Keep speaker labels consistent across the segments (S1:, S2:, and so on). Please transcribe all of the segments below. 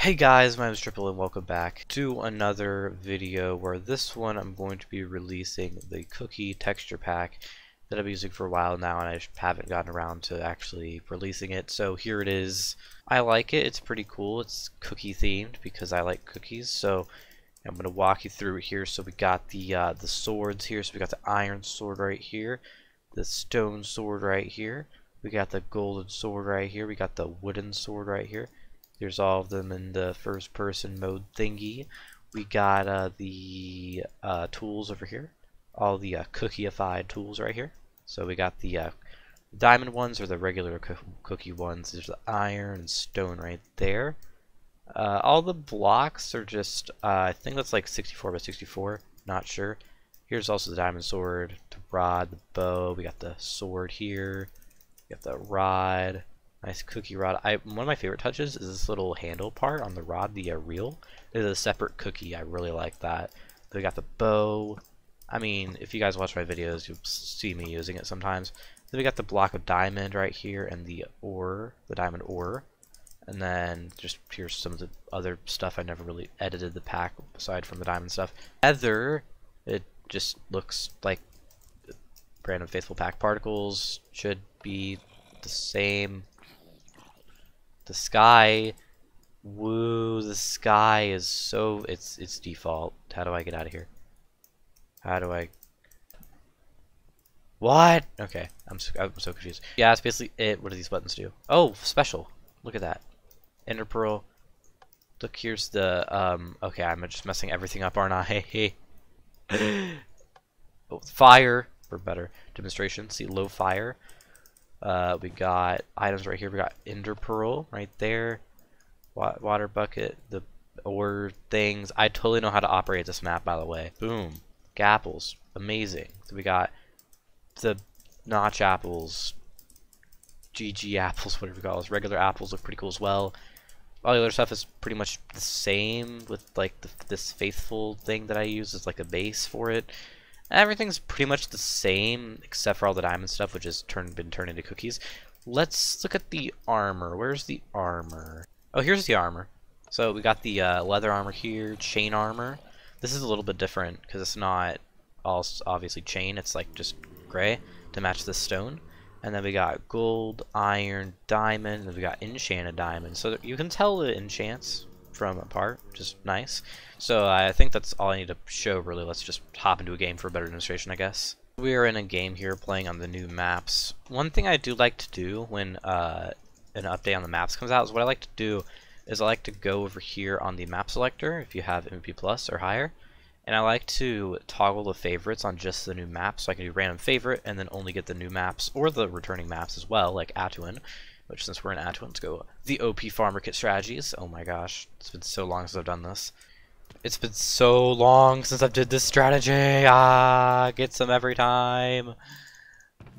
S1: Hey guys, my name is Triple and welcome back to another video where this one I'm going to be releasing the cookie texture pack that I've been using for a while now and I haven't gotten around to actually releasing it. So here it is. I like it. It's pretty cool. It's cookie themed because I like cookies. So I'm going to walk you through it here. So we got the uh, the swords here. So we got the iron sword right here, the stone sword right here. We got the golden sword right here. We got the wooden sword right here. There's all of them in the first person mode thingy. We got uh, the uh, tools over here. All the uh, cookieified tools right here. So we got the uh, diamond ones or the regular co cookie ones. There's the iron and stone right there. Uh, all the blocks are just, uh, I think that's like 64 by 64. Not sure. Here's also the diamond sword, the rod, the bow. We got the sword here. We got the rod. Nice cookie rod. I one of my favorite touches is this little handle part on the rod, the uh, reel. It's a separate cookie. I really like that. We got the bow. I mean, if you guys watch my videos, you'll see me using it sometimes. Then we got the block of diamond right here and the ore, the diamond ore. And then just here's some of the other stuff. I never really edited the pack aside from the diamond stuff. Ether, it just looks like random faithful pack particles should be the same the sky, woo, the sky is so, it's, it's default. How do I get out of here? How do I, what? Okay, I'm so, I'm so confused. Yeah, that's basically it. What do these buttons do? Oh, special. Look at that. Ender Pearl. Look, here's the, um, okay, I'm just messing everything up, aren't I? oh, fire, for better demonstration. See, low fire. Uh, we got items right here. We got Ender Pearl right there. Water bucket, the ore things. I totally know how to operate this map, by the way. Boom. Apples. Amazing. So we got the notch apples, GG apples, whatever you call those. Regular apples look pretty cool as well. All the other stuff is pretty much the same with like the, this faithful thing that I use as like a base for it. Everything's pretty much the same except for all the diamond stuff, which has turned been turned into cookies. Let's look at the armor. Where's the armor? Oh, here's the armor. So we got the uh, leather armor here, chain armor. This is a little bit different because it's not all obviously chain. It's like just gray to match the stone. And then we got gold, iron, diamond, and we got enchanted diamond. So you can tell the enchants from apart, which is nice. So I think that's all I need to show really. Let's just hop into a game for a better demonstration, I guess. We are in a game here playing on the new maps. One thing I do like to do when uh, an update on the maps comes out is what I like to do is I like to go over here on the map selector if you have MVP Plus or higher and I like to toggle the favorites on just the new maps so I can do random favorite and then only get the new maps or the returning maps as well like Atuin which since we're in Atuin, let's go the OP Farmer Kit strategies. Oh my gosh, it's been so long since I've done this. It's been so long since I've did this strategy. Ah, get some every time.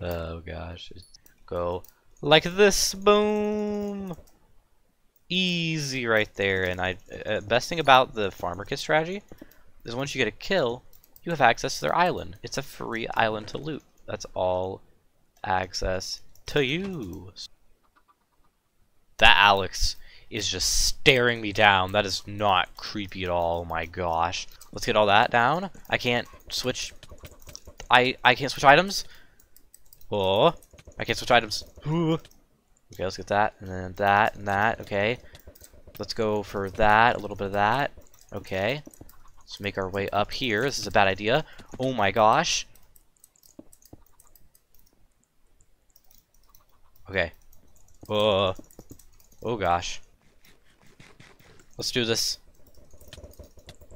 S1: Oh gosh, go like this. Boom. Easy right there. And I, uh, best thing about the Farmer Kit strategy is once you get a kill, you have access to their island. It's a free island to loot. That's all access to you. That Alex is just staring me down. That is not creepy at all. Oh my gosh. Let's get all that down. I can't switch. I I can't switch items. Oh, I can't switch items. Okay, let's get that and then that and that. Okay, let's go for that. A little bit of that. Okay, let's make our way up here. This is a bad idea. Oh my gosh. Okay. Oh. Oh gosh. Let's do this.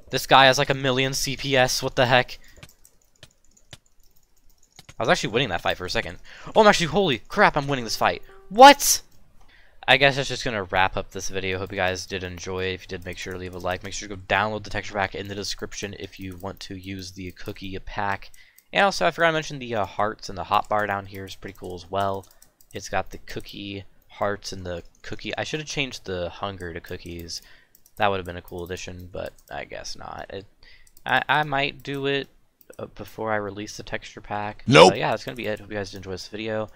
S1: This guy has like a million CPS, what the heck? I was actually winning that fight for a second. Oh, I'm actually, holy crap, I'm winning this fight. What? I guess that's just going to wrap up this video. Hope you guys did enjoy. it. If you did, make sure to leave a like. Make sure to go download the texture pack in the description if you want to use the cookie pack. And also, I forgot to mention the uh, hearts and the hotbar down here is pretty cool as well. It's got the cookie hearts and the cookie. I should have changed the hunger to cookies. That would have been a cool addition, but I guess not. It, I, I might do it uh, before I release the texture pack.
S2: Nope.
S1: Uh, yeah, that's going to be it. Hope you guys enjoy this video.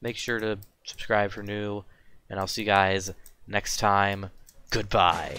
S1: Make sure to subscribe for new, and I'll see you guys next time. Goodbye.